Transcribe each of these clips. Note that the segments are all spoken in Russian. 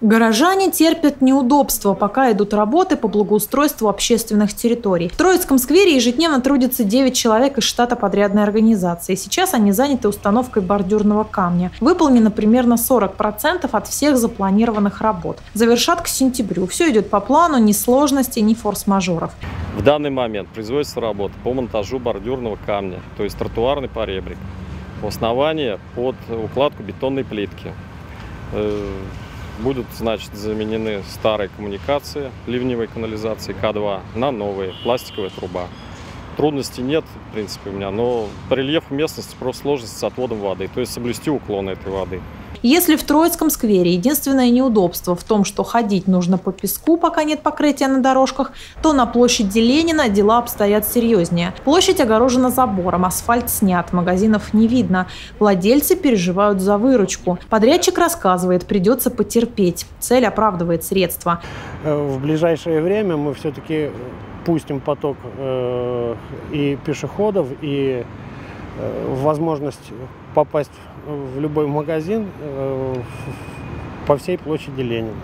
Горожане терпят неудобства, пока идут работы по благоустройству общественных территорий. В Троицком сквере ежедневно трудится 9 человек из штата подрядной организации. Сейчас они заняты установкой бордюрного камня. Выполнено примерно 40% от всех запланированных работ. Завершат к сентябрю. Все идет по плану, ни сложностей, ни форс-мажоров. В данный момент производится работа по монтажу бордюрного камня, то есть тротуарный поребрик. В основании под укладку бетонной плитки э, Будут, значит, заменены старые коммуникации ливневой канализации К2 на новые, пластиковая труба. Трудностей нет, в принципе, у меня, но по рельефу местности просто сложность с отводом воды, то есть соблюсти уклон этой воды. Если в Троицком сквере единственное неудобство в том, что ходить нужно по песку, пока нет покрытия на дорожках, то на площади Ленина дела обстоят серьезнее. Площадь огорожена забором, асфальт снят, магазинов не видно. Владельцы переживают за выручку. Подрядчик рассказывает, придется потерпеть. Цель оправдывает средства. Э, в ближайшее время мы все-таки пустим поток э, и пешеходов, и э, возможность попасть в любой магазин э, по всей площади Ленина.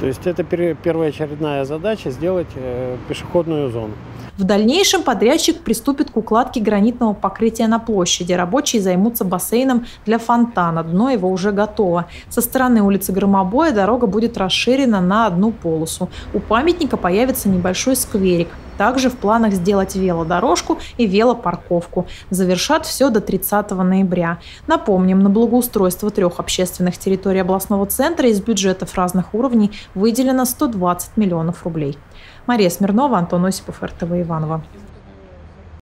То есть это первоочередная задача сделать э, пешеходную зону. В дальнейшем подрядчик приступит к укладке гранитного покрытия на площади. Рабочие займутся бассейном для фонтана. Дно его уже готово. Со стороны улицы Громобоя дорога будет расширена на одну полосу. У памятника появится небольшой скверик. Также в планах сделать велодорожку и велопарковку. Завершат все до 30 ноября. Напомним, на благоустройство трех общественных территорий областного центра из бюджетов разных уровней выделено 120 миллионов рублей. Мария Смирнова, Антон Осипов, РТВ Иванова.